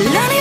Learning